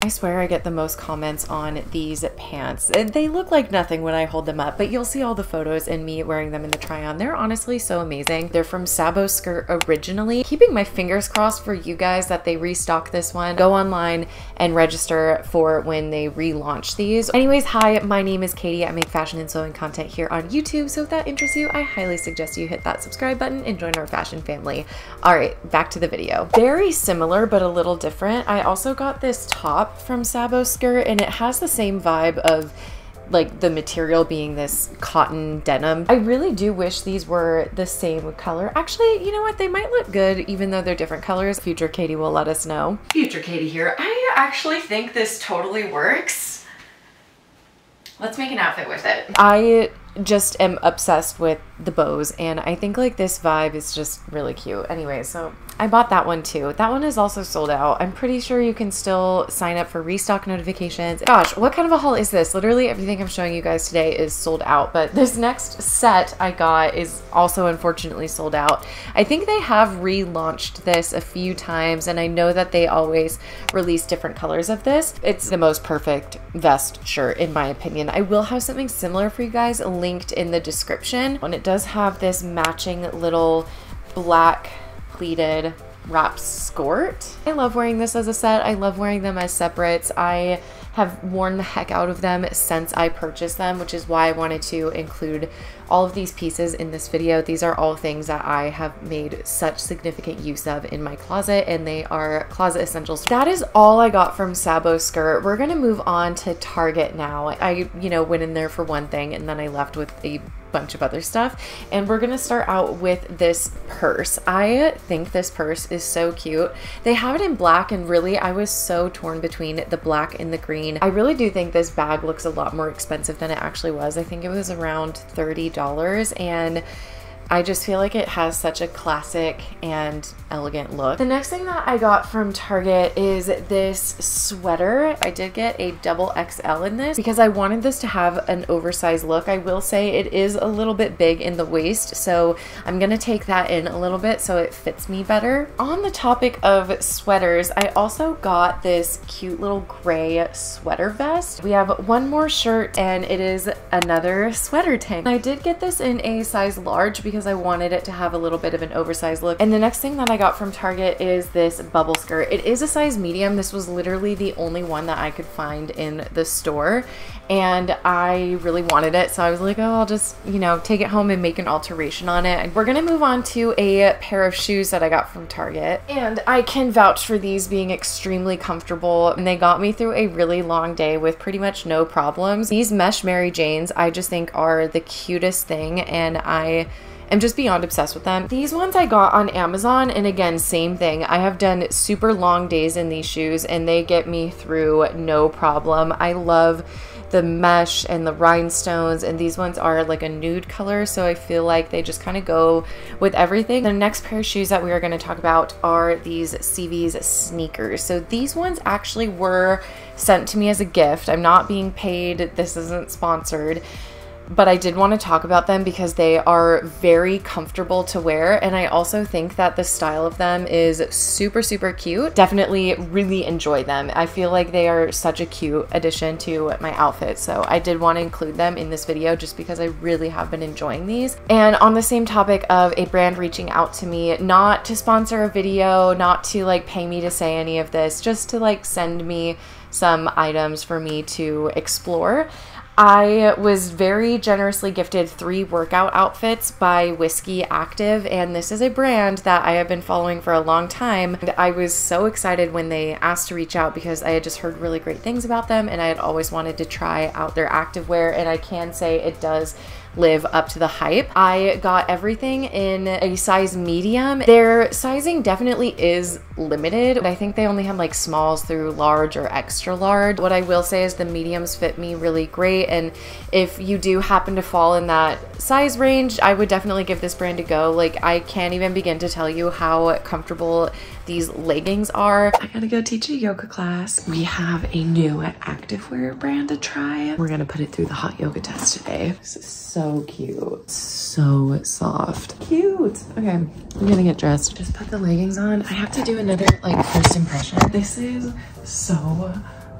I swear I get the most comments on these pants. They look like nothing when I hold them up, but you'll see all the photos and me wearing them in the try on. They're honestly so amazing. They're from Sabo Skirt originally. Keeping my fingers crossed for you guys that they restock this one. Go online and register for when they relaunch these. Anyways, hi, my name is Katie. I make fashion and sewing content here on YouTube. So if that interests you, I highly suggest you hit that subscribe button and join our fashion family. All right, back to the video. Very similar, but a little different. I also got this top from Sabo Skirt and it has the same vibe of like the material being this cotton denim. I really do wish these were the same color. Actually, you know what? They might look good even though they're different colors. Future Katie will let us know. Future Katie here. I actually think this totally works. Let's make an outfit with it. I just am obsessed with the bows and I think like this vibe is just really cute. Anyway, so I bought that one too. That one is also sold out. I'm pretty sure you can still sign up for restock notifications. Gosh, what kind of a haul is this? Literally everything I'm showing you guys today is sold out, but this next set I got is also unfortunately sold out. I think they have relaunched this a few times and I know that they always release different colors of this. It's the most perfect vest shirt in my opinion. I will have something similar for you guys linked in the description. And it does have this matching little black pleated wrap skirt. I love wearing this as a set. I love wearing them as separates. I have worn the heck out of them since I purchased them, which is why I wanted to include all of these pieces in this video. These are all things that I have made such significant use of in my closet and they are closet essentials. That is all I got from Sabo Skirt. We're gonna move on to Target now. I, you know, went in there for one thing and then I left with a bunch of other stuff. And we're gonna start out with this purse. I think this purse is so cute. They have it in black and really I was so torn between the black and the green. I really do think this bag looks a lot more expensive than it actually was. I think it was around $30 and I just feel like it has such a classic and elegant look. The next thing that I got from Target is this sweater. I did get a double XL in this because I wanted this to have an oversized look. I will say it is a little bit big in the waist, so I'm gonna take that in a little bit so it fits me better. On the topic of sweaters, I also got this cute little gray sweater vest. We have one more shirt and it is another sweater tank. I did get this in a size large because because I wanted it to have a little bit of an oversized look. And the next thing that I got from Target is this bubble skirt. It is a size medium. This was literally the only one that I could find in the store and I really wanted it. So I was like, oh, I'll just, you know, take it home and make an alteration on it. And We're gonna move on to a pair of shoes that I got from Target. And I can vouch for these being extremely comfortable. And they got me through a really long day with pretty much no problems. These mesh Mary Janes, I just think are the cutest thing. And I am just beyond obsessed with them. These ones I got on Amazon and again, same thing. I have done super long days in these shoes and they get me through no problem. I love the mesh and the rhinestones and these ones are like a nude color so I feel like they just kind of go with everything. The next pair of shoes that we are going to talk about are these Seavees sneakers. So these ones actually were sent to me as a gift. I'm not being paid. This isn't sponsored but I did want to talk about them because they are very comfortable to wear. And I also think that the style of them is super, super cute. Definitely really enjoy them. I feel like they are such a cute addition to my outfit. So I did want to include them in this video just because I really have been enjoying these. And on the same topic of a brand reaching out to me, not to sponsor a video, not to like pay me to say any of this, just to like send me some items for me to explore. I was very generously gifted three workout outfits by Wiskii Active, and this is a brand that I have been following for a long time. And I was so excited when they asked to reach out because I had just heard really great things about them, and I had always wanted to try out their activewear, and I can say it does live up to the hype. I got everything in a size medium. Their sizing definitely is limited. I think they only have like smalls through large or extra large. What I will say is the mediums fit me really great. And if you do happen to fall in that size range, I would definitely give this brand a go. Like I can't even begin to tell you how comfortable these leggings are. I gotta go teach a yoga class. We have a new activewear brand to try. We're gonna put it through the hot yoga test today. This is so cute. So soft. Cute. Okay, I'm gonna get dressed. Just put the leggings on. I have to do another like first impression. This is so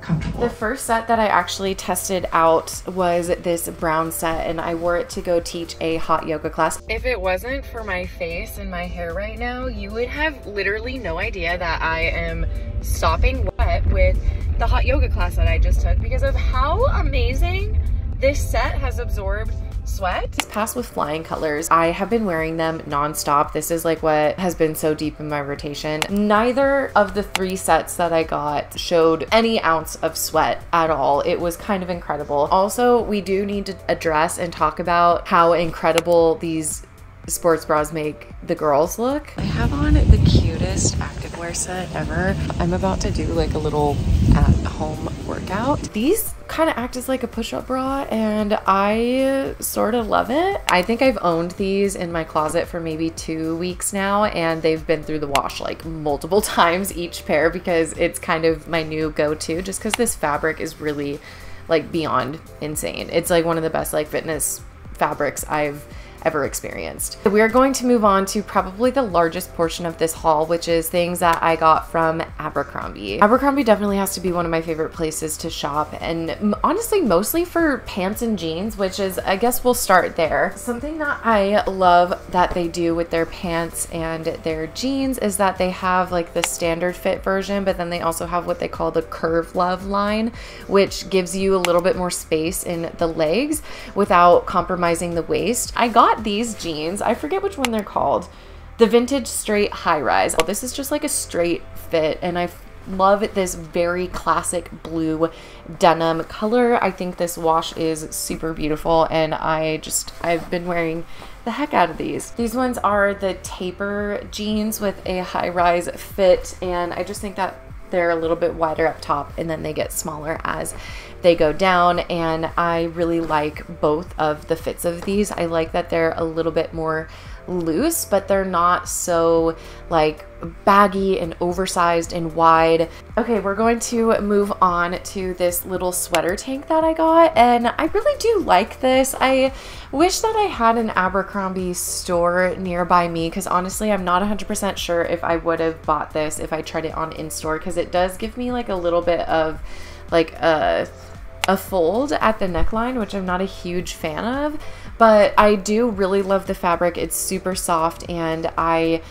comfortable. The first set that I actually tested out was this brown set and I wore it to go teach a hot yoga class. If it wasn't for my face and my hair right now, you would have literally no idea that I am stopping wet with the hot yoga class that I just took because of how amazing this set has absorbed sweat. This pass with flying colors. I have been wearing them nonstop. This is like what has been so deep in my rotation. Neither of the three sets that I got showed any ounce of sweat at all. It was kind of incredible. Also, we do need to address and talk about how incredible these sports bras make the girls look. I have on the cutest activewear set ever. I'm about to do like a little at home workout. These kind of act as like a push-up bra and I sort of love it. I think I've owned these in my closet for maybe two weeks now and they've been through the wash like multiple times each pair because it's kind of my new go-to just because this fabric is really like beyond insane. It's like one of the best like fitness fabrics I've ever experienced. We're going to move on to probably the largest portion of this haul, which is things that I got from Abercrombie. Abercrombie definitely has to be one of my favorite places to shop and honestly mostly for pants and jeans, which is, I guess we'll start there. Something that I love that they do with their pants and their jeans is that they have like the standard fit version, but then they also have what they call the Curve Love line, which gives you a little bit more space in the legs without compromising the waist. I got got these jeans. I forget which one they're called. The Vintage Straight High Rise. Oh, This is just like a straight fit and I love this very classic blue denim color. I think this wash is super beautiful and I just, I've been wearing the heck out of these. These ones are the taper jeans with a high rise fit and I just think that they're a little bit wider up top and then they get smaller as they go down and I really like both of the fits of these. I like that they're a little bit more loose, but they're not so like baggy and oversized and wide. Okay, we're going to move on to this little sweater tank that I got, and I really do like this. I wish that I had an Abercrombie store nearby me because honestly, I'm not 100% sure if I would have bought this if I tried it on in-store because it does give me like a little bit of like a a fold at the neckline, which I'm not a huge fan of, but I do really love the fabric. It's super soft and I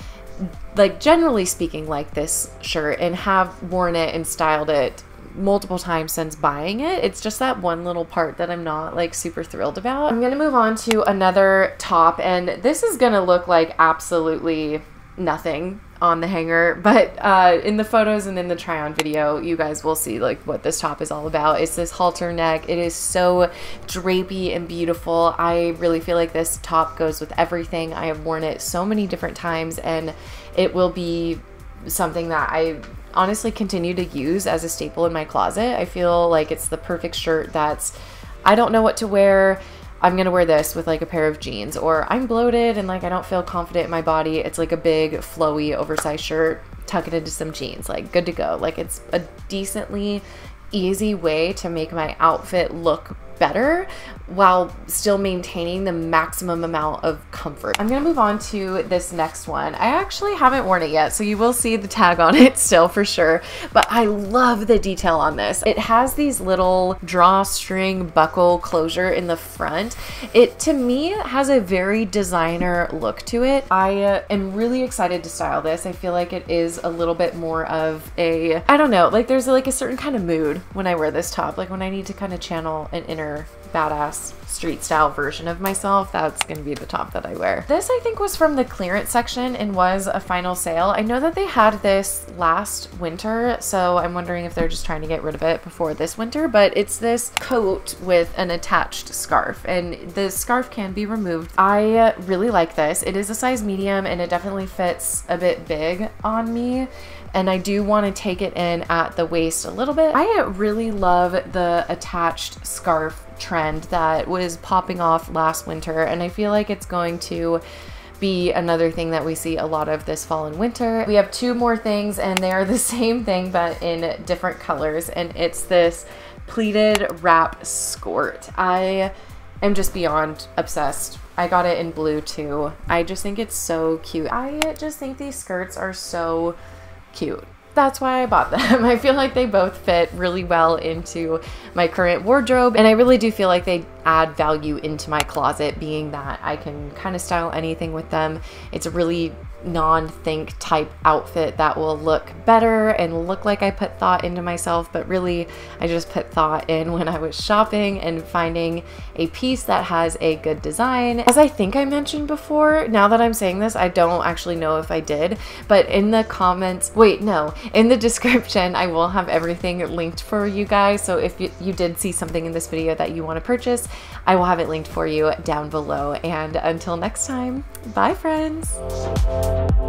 like generally speaking like this shirt and have worn it and styled it multiple times since buying it. It's just that one little part that I'm not like super thrilled about. I'm going to move on to another top and this is going to look like absolutely nothing on the hanger but uh, in the photos and in the try on video you guys will see like what this top is all about. It's this halter neck. It is so drapey and beautiful. I really feel like this top goes with everything. I have worn it so many different times and it will be something that i honestly continue to use as a staple in my closet. I feel like it's the perfect shirt that's i don't know what to wear I'm gonna wear this with like a pair of jeans, or I'm bloated and like I don't feel confident in my body. It's like a big, flowy, oversized shirt, tuck it into some jeans, like good to go. Like it's a decently easy way to make my outfit look better while still maintaining the maximum amount of comfort. I'm gonna move on to this next one. I actually haven't worn it yet, so you will see the tag on it still for sure, but I love the detail on this. It has these little drawstring buckle closure in the front. It, to me, has a very designer look to it. I uh, am really excited to style this. I feel like it is a little bit more of a, I don't know, like there's like a certain kind of mood when I wear this top, like when I need to kind of channel an inner badass street style version of myself, that's to be the top that I wear. This I think was from the clearance section and was a final sale. I know that they had this last winter, so I'm wondering if they're just trying to get rid of it before this winter, but it's this coat with an attached scarf and the scarf can be removed. I really like this. It is a size medium and it definitely fits a bit big on me and I do want to take it in at the waist a little bit. I really love the attached scarf trend that was popping off last winter and I feel like it's going to be another thing that we see a lot of this fall and winter. We have two more things and they are the same thing but in different colors and it's this pleated wrap skirt. I am just beyond obsessed. I got it in blue too. I just think it's so cute. I just think these skirts are so cute. that's why I bought them. I feel like they both fit really well into my current wardrobe and I really do feel like they add value into my closet being that I can kind of style anything with them. It's a really non-think type outfit that will look better and look like I put thought into myself, but really I just put thought in when I was shopping and finding a piece that has a good design. As I think I mentioned before, now that I'm saying this, I don't actually know if I did, but in the comments, wait, no, in the description, I will have everything linked for you guys. So if you, you did see something in this video that you want to purchase, I will have it linked for you down below. And until next time, bye friends you